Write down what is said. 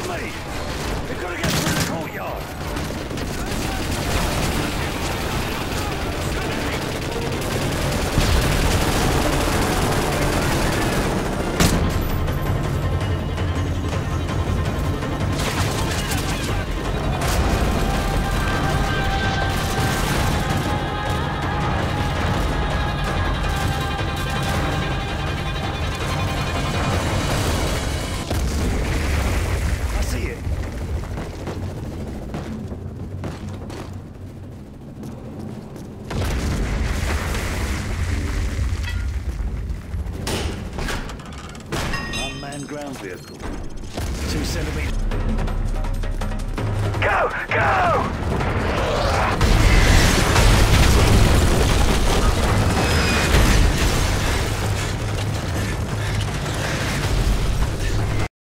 on me. Unmanned ground vehicle. Two centimeters. Go! Go!